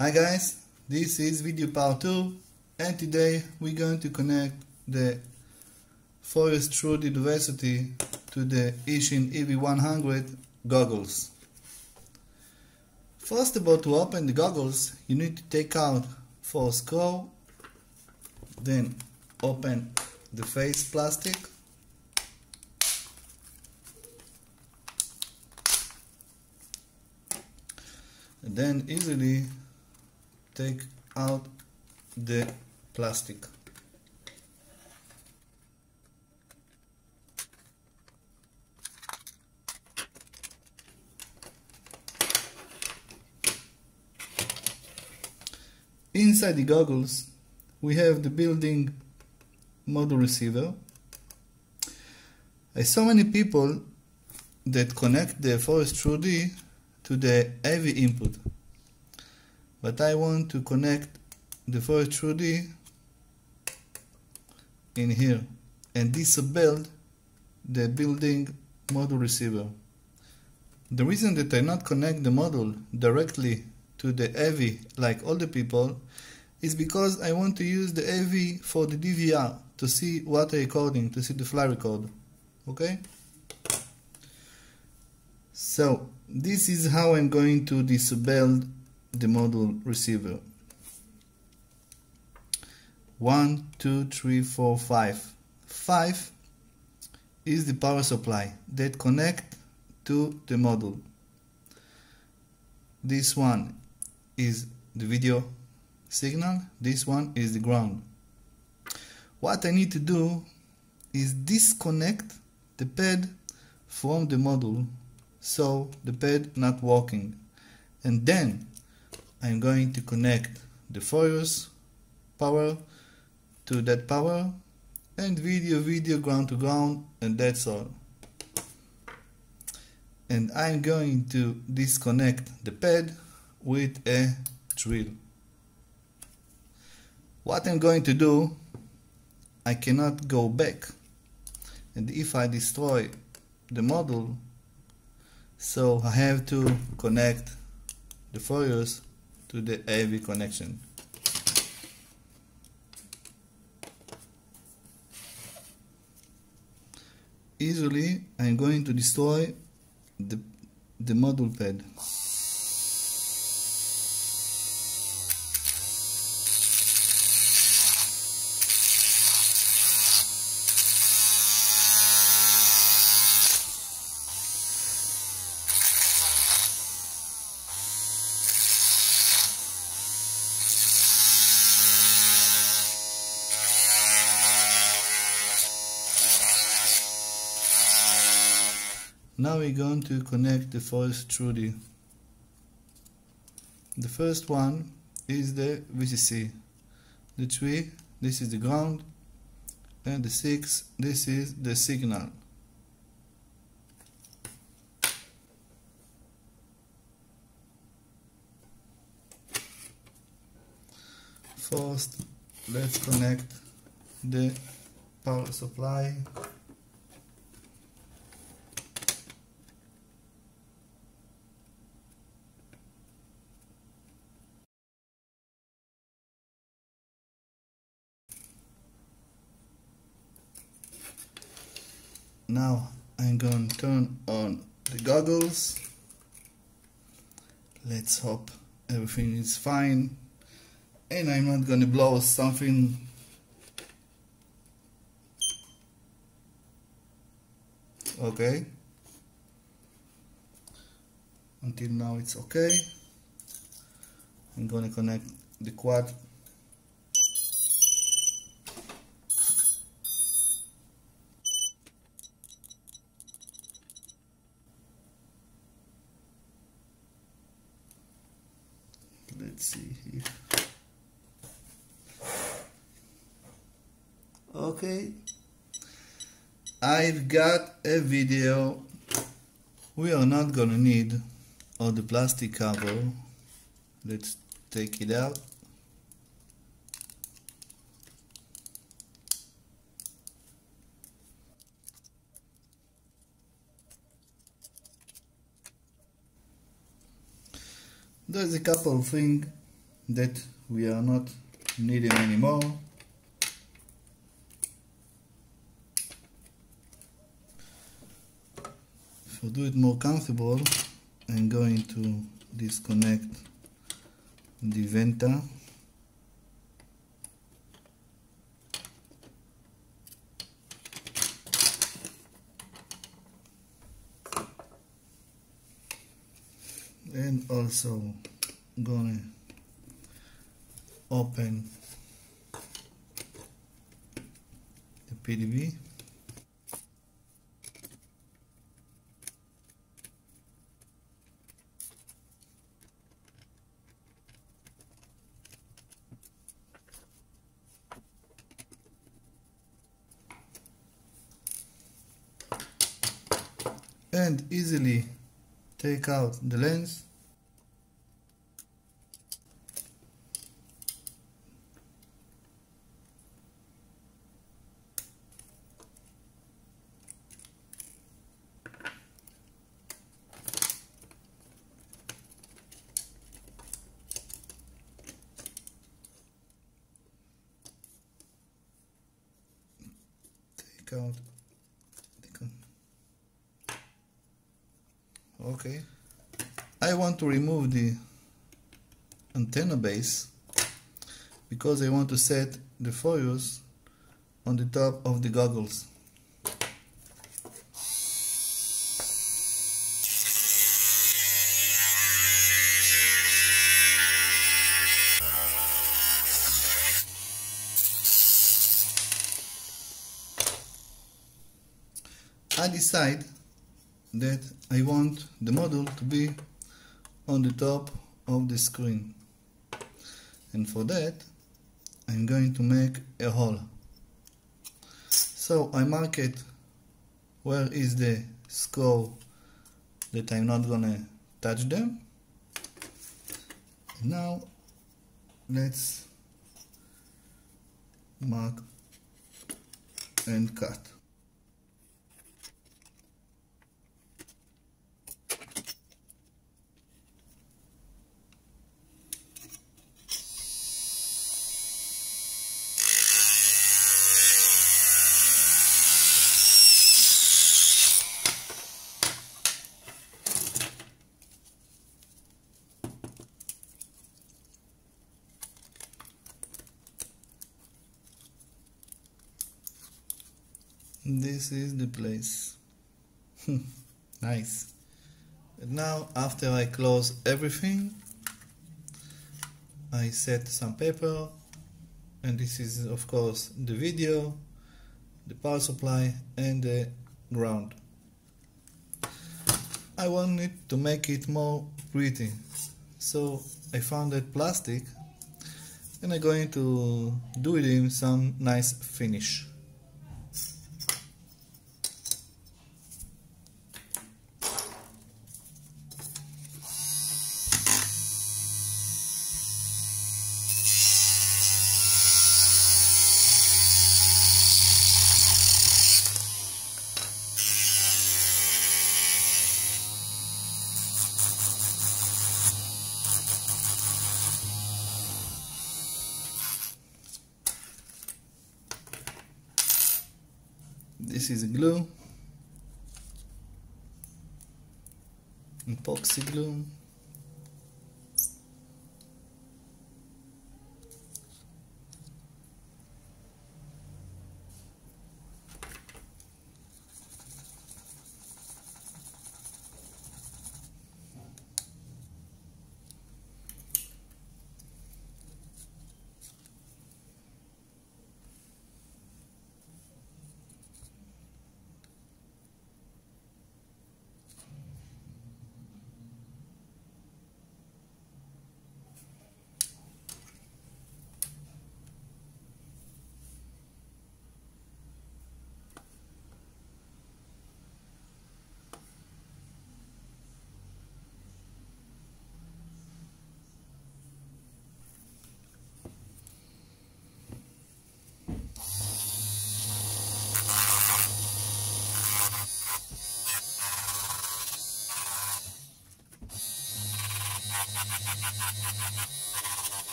Hi guys, this is video part 2 and today we're going to connect the Furious True Diversity to the Eachine EV100 goggles. First of all, to open the goggles you need to take out four screw then open the face plastic and then easily take out the plastic. Inside the goggles we have the building module receiver. I saw many people that connect the Furious True-D to the AV input but I want to connect the Furious True-D in here and disable the building module receiver. The reason that I not connect the module directly to the AV like all the people is because I want to use the AV for the DVR to see what I'm recording, to see the fly record. Okay? So, this is how I'm going to disable the module receiver. One, two, three, four, five. Five is the power supply that connect to the module. This one is the video signal, this one is the ground. What I need to do is disconnect the pad from the module so the pad not working and then I'm going to connect the Furious power to that power and video video ground to ground and that's all. And I'm going to disconnect the pad with a drill. What I'm going to do I cannot go back. And if I destroy the model so I have to connect the Furious to the AV connection. Easily I'm going to destroy the, the module pad. Now we're going to connect the Furious True-D. The first one is the VCC. The 3, this is the ground, and the 6, this is the signal. First, let's connect the power supply now I'm going to turn on the goggles. Let's hope everything is fine. And I'm not gonna blow something. Okay. Until now it's okay. I'm gonna connect the quad let's see here. Okay. I've got a video. We are not gonna need all the plastic cover. Let's take it out there's a couple things that we are not needing anymore. To do it more comfortable I'm going to disconnect the Venta and also gonna open the PDB and easily take out the lens out um, okay. I want to remove the antenna base because I want to set the focus on the top of the goggles I decide that I want the model to be on the top of the screen. And for that I'm going to make a hole. So I mark it. Where is the score that I'm not gonna touch them? Now let's mark and cut this is the place. Hmm, nice. And now after I close everything I set some paper and this is of course the video the power supply and the ground. I wanted to make it more pretty. So I found that plastic and I'm going to do it in some nice finish this is glue. Epoxy glue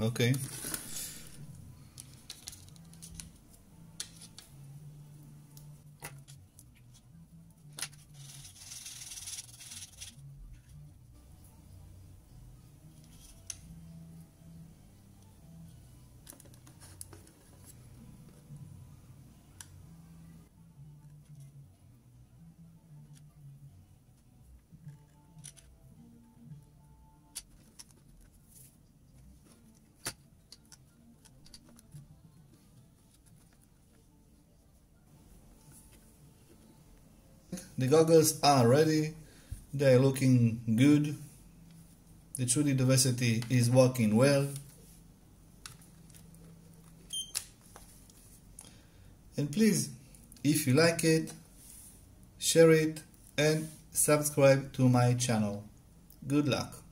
Okay. The goggles are ready. They're looking good. The 3D Diversity is working well. And please, if you like it, share it and subscribe to my channel. Good luck.